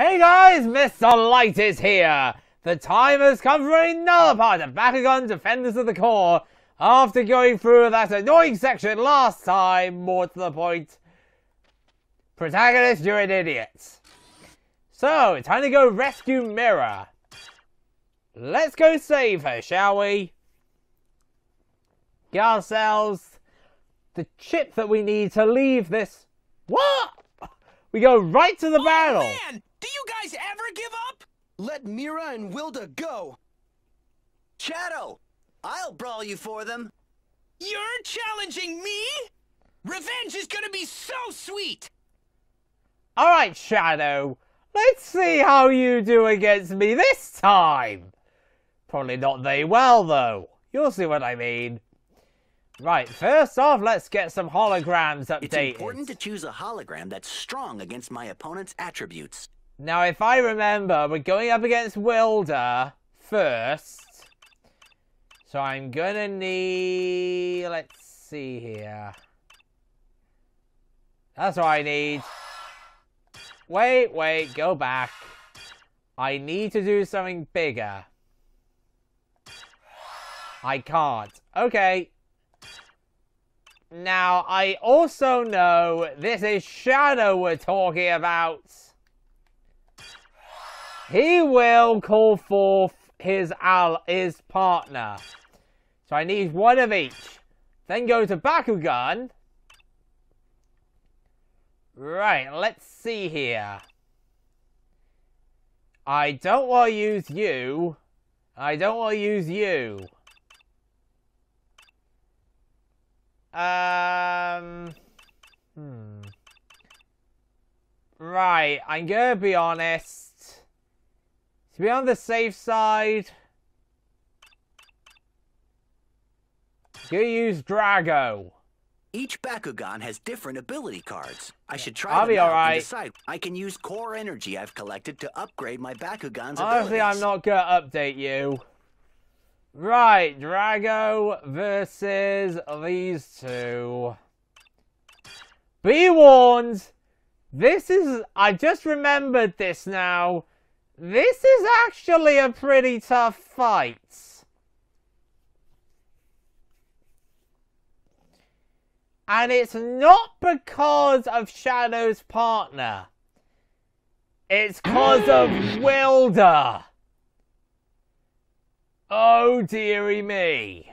Hey guys, Mr. Light is here! The time has come for another part of Bakugan Defenders of the Core. After going through that annoying section last time, more to the point, protagonist, you're an idiot. So, it's time to go rescue Mira. Let's go save her, shall we? Get ourselves the chip that we need to leave this. What? We go right to the oh, battle. Man, do you guys ever give up? Let Mira and Wilda go. Shadow, I'll brawl you for them. You're challenging me? Revenge is gonna be so sweet. All right, Shadow. Let's see how you do against me this time. Probably not very well, though. You'll see what I mean. Right, first off, let's get some holograms updated. It's important to choose a hologram that's strong against my opponent's attributes. Now, if I remember, we're going up against Wilda first. So I'm gonna need... Let's see here. That's what I need. Wait, wait, go back. I need to do something bigger. I can't. Okay. Now, I also know this is Shadow we're talking about. He will call forth his al his partner. So I need one of each. Then go to Bakugan. Right, let's see here. I don't want to use you. I don't want to use you. Um. Hmm. Right, I'm gonna be honest. To be on the safe side, gonna use Drago. Each Bakugan has different ability cards. I should try I'll be alright. and decide. I can use core energy I've collected to upgrade my Bakugan's Honestly, abilities. I'm not gonna update you. Right, Drago versus these two. Be warned, this is, I just remembered this now. This is actually a pretty tough fight. And it's not because of Shadow's partner. It's because of Wilda. Oh dearie me.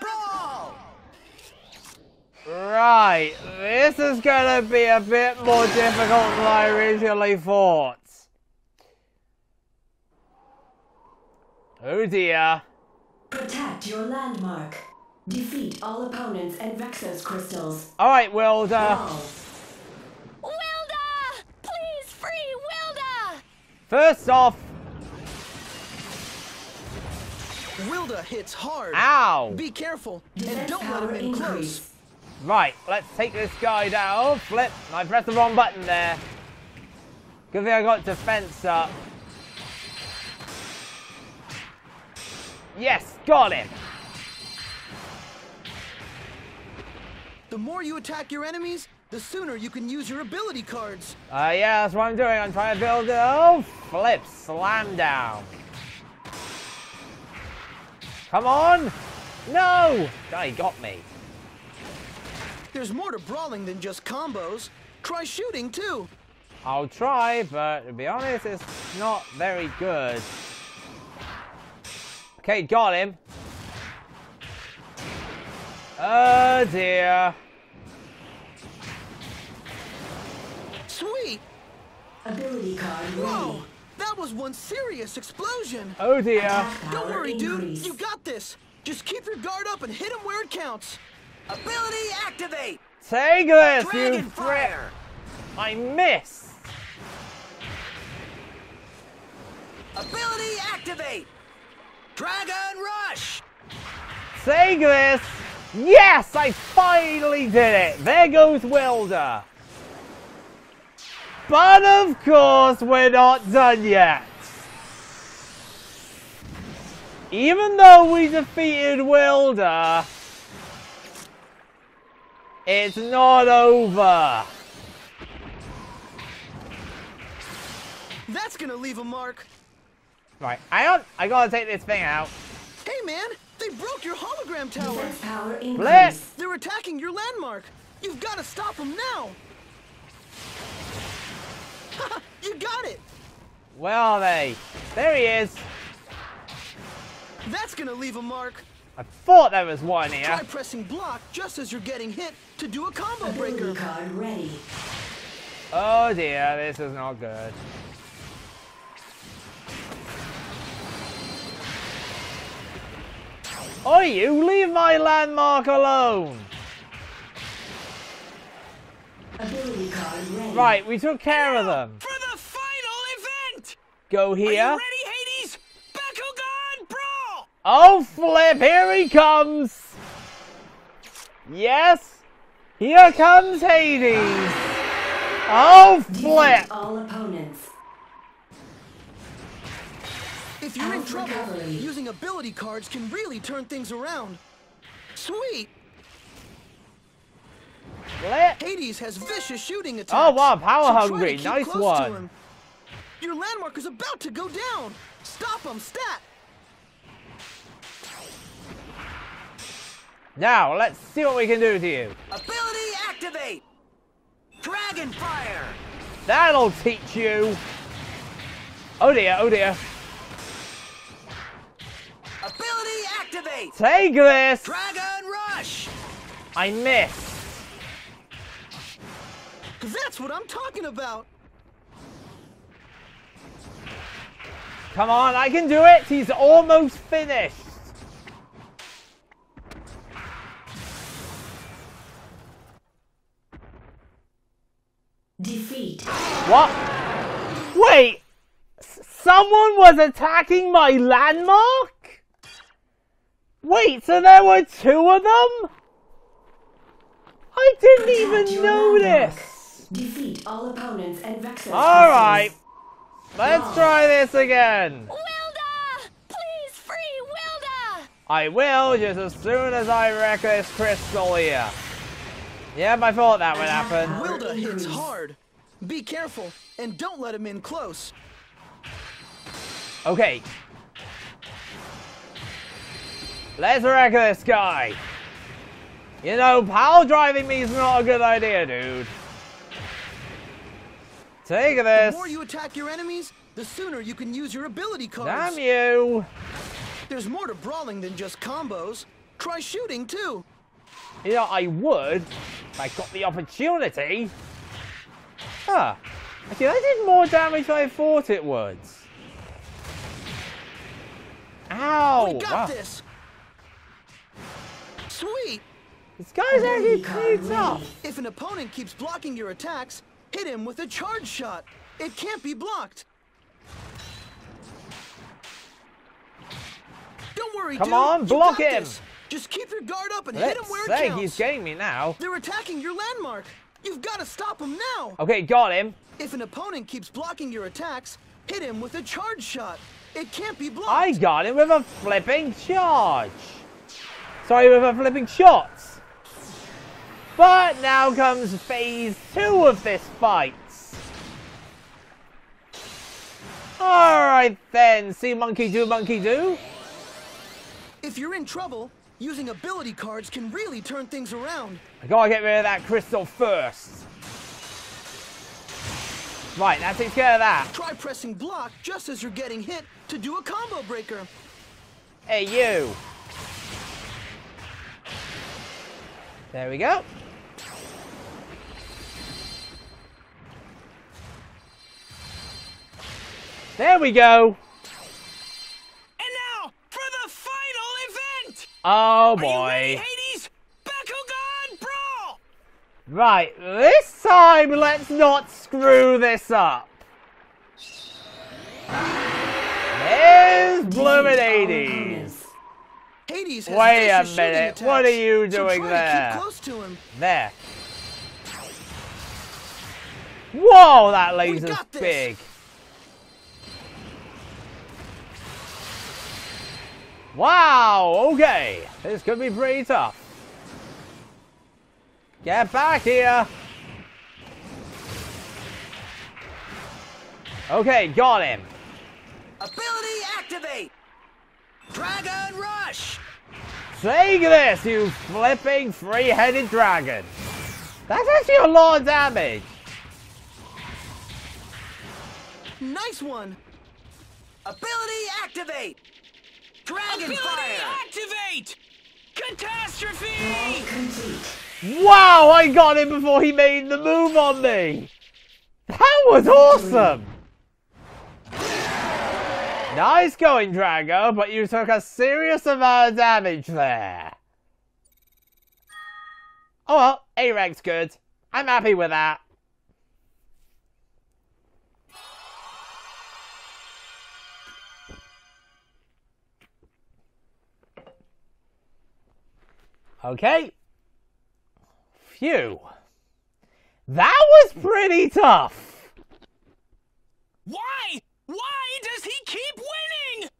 Brawl! Right, this is gonna be a bit more difficult than I originally thought. Oh dear. Protect your landmark. Defeat all opponents and Vexos crystals. Alright, Wilda. Brawl. Wilda! Please free Wilda! First off, Wilda hits hard. ow. Be careful and don't let him power in close. Right, let's take this guy down. Oh, flip. I pressed the wrong button there. Good thing I got defense up. Yes, got him. The more you attack your enemies, the sooner you can use your ability cards. Uh, yeah, that's what I'm doing. I'm trying to build it. Oh, flip, slam down. Come on. No. Guy got me. There's more to brawling than just combos. Try shooting too. I'll try, but to be honest, it's not very good. Okay, got him. Oh dear. Sweet. Ability card Whoa, that was one serious explosion. Oh dear. Don't worry, dude. You got this. Just keep your guard up and hit him where it counts. Ability activate! Take this, Dragon frick. Fire! I miss! Ability activate! Dragon Rush! Take this. Yes, I finally did it. There goes Wilda. But of course, we're not done yet. Even though we defeated Wilda, it's not over! That's gonna leave a mark. Right, I don't. I gotta take this thing out. Hey, man, they broke your hologram tower. Power increase. They're attacking your landmark. You've got to stop them now. you got it. Where are they? There he is. That's gonna leave a mark. I thought there was one here. Try pressing block just as you're getting hit to do a combo breaker. Ability card ready. Oh dear, this is not good. Oh, you leave my landmark alone. Ability card ready. Right, we took care of them. For the final event! Go Are here. you ready, Hades? Bakugan Brawl! Oh, flip, here he comes. Yes, here comes Hades. Oh, flip. All opponents. If you're in trouble, using ability cards can really turn things around. Sweet! Flip. Hades has vicious shooting attacks. Oh, wow, power so try hungry. to keep Nice close to one. him. Your landmark is about to go down. Stop him, stat. Now, let's see what we can do to you. Ability activate! Dragon Fire! That'll teach you. Oh dear, oh dear. Ability activate! Take this. Dragon Rush! I missed. That's what I'm talking about. Come on, I can do it. He's almost finished. Defeat. What? Wait. Someone was attacking my landmark? Wait, so there were two of them? I didn't Protect even notice. Defeat all opponents and Vexos. Alright. Let's try this again. Wilda! Please free Wilda! I will just as soon as I wreck this crystal here. Yep, I thought that would happen. Wilda hits hard. Be careful and don't let him in close. Okay. Let's wreck this guy. You know, power driving me is not a good idea, dude. Take this. The more you attack your enemies, the sooner you can use your ability cards. Damn you. There's more to brawling than just combos. Try shooting too. You know, I would if I got the opportunity. Huh. Actually, that did more damage than I thought it would. Ow! we got wow. this. Sweet. This guy's oh, actually Ability card pretty tough. If an opponent keeps blocking your attacks, hit him with a charge shot. It can't be blocked. Don't worry, Come dude. on, block him. this. Just keep your guard up and hit Let's him where it say counts. he's getting me now. They're attacking your landmark. You've got to stop him now. Okay, got him. If an opponent keeps blocking your attacks, hit him with a charge shot. It can't be blocked. I got him with a flipping charge. Sorry, with a flipping shot. But now comes phase two of this fight. Alright then, see monkey do, monkey do. If you're in trouble, using ability cards can really turn things around. I gotta get rid of that crystal first. Right, that takes care of that. Try pressing block just as you're getting hit to do a combo breaker. Hey, you. There we go. There we go. And now for the final event! Oh Are you ready, boy. Hades? Right, this time let's not screw this up. There's Bloomin' all 80s. opponents. Hades has Wait a minute, what are you doing try there? To keep close to him. There. Whoa, that laser's big. Wow, okay. This could be pretty tough. Get back here. Okay, got him. Ability activate! Dragon Rush! Take this, you flipping three-headed dragon. That's actually a lot of damage. Nice one! Ability activate! Dragon Ability Fire! activate! Catastrophe! Wow, I got him before he made the move on me. That was awesome. Nice going, Drago, but you took a serious amount of damage there. Oh well, A-Rank's good. I'm happy with that. Okay. Phew. That was pretty tough. Why? Why does he keep winning?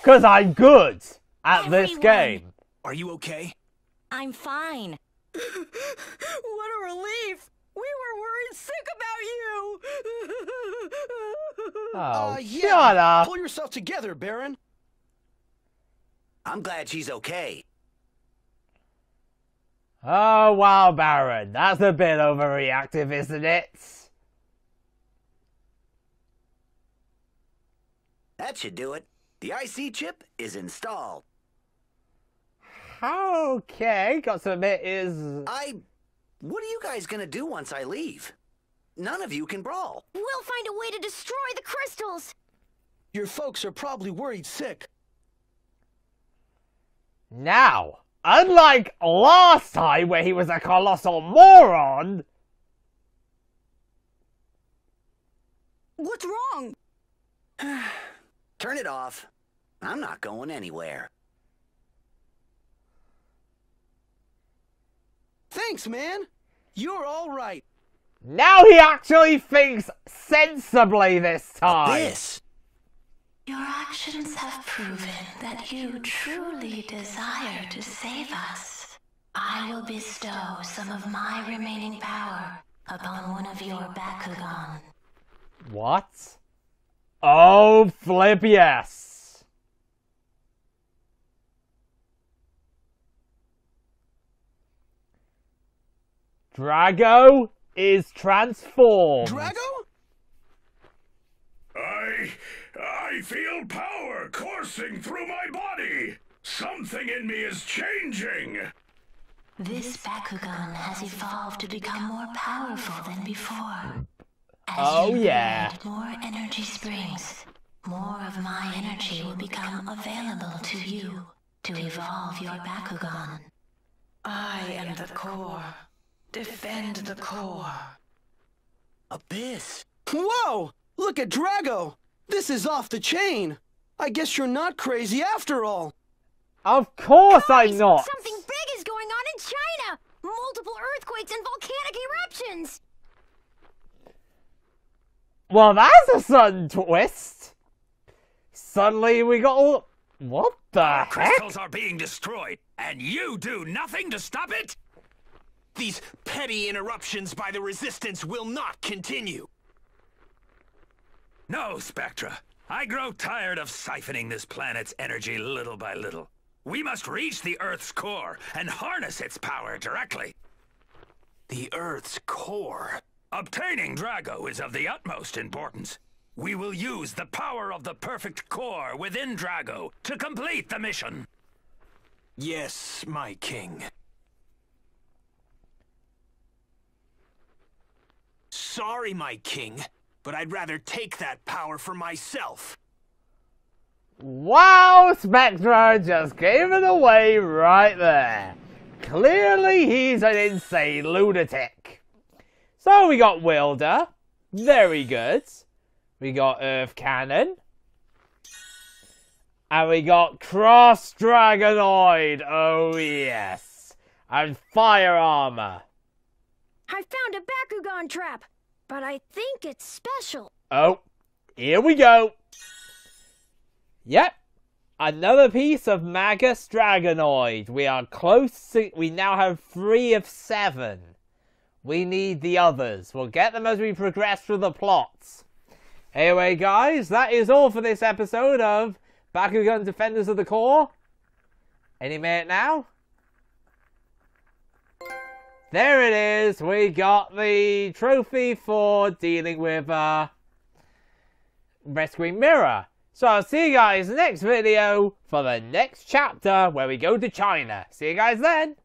Because I'm good at this game. Are you okay? I'm fine. What a relief! We were worried sick about you! Oh, uh, yeah. shut up. Pull yourself together, Baron. I'm glad she's okay. Oh, wow, Baron. That's a bit overreactive, isn't it? That should do it. The IC chip is installed. Okay, got to admit is... I. What are you guys gonna do once I leave? None of you can brawl. We'll find a way to destroy the crystals. Your folks are probably worried sick. Now, unlike last time where he was a colossal moron, What's wrong? Turn it off. I'm not going anywhere. Thanks, man. You're all right. now he actually thinks sensibly this time. This! Your actions have proven that you truly desire to save us. I will bestow some of my remaining power upon one of your Bakugan. What? Oh, flip yes. Drago is transformed. Drago? I. I feel power coursing through my body. Something in me is changing. This Bakugan has evolved to become more powerful than before. As Oh, you yeah. more energy springs, more of my energy will become available to you to evolve your Bakugan. I am the core. Defend the core. Abyss! Whoa! Look at Drago! This is off the chain! I guess you're not crazy after all! Of course I'm not. Something big is going on in China. Multiple earthquakes and volcanic eruptions. Well, that's a sudden twist. Suddenly we got all. What the heck? Crystals are being destroyed, and you do nothing to stop it? These petty interruptions by the Resistance will not continue. No, Spectra. I grow tired of siphoning this planet's energy little by little. We must reach the Earth's core and harness its power directly. The Earth's core? Obtaining Drago is of the utmost importance. We will use the power of the perfect core within Drago to complete the mission. Yes, my king. Sorry, my king, but I'd rather take that power for myself. Wow, Spectra just gave it away right there. Clearly, he's an insane lunatic. So we got Wilda. Very good. We got Earth Cannon. And we got Cross Dragonoid. Oh, yes. And Fire Armor. I found a Bakugan trap, but I think it's special. Oh, here we go. Yep. Another piece of Magus Dragonoid. We are close to. We now have three of seven. We need the others. We'll get them as we progress through the plots. Anyway, guys, that is all for this episode of Bakugan Defenders of the Core. Any minute now? There it is. We got the trophy for dealing with uh, rescuing Mira. So I'll see you guys next video for the next chapter where we go to China. See you guys then.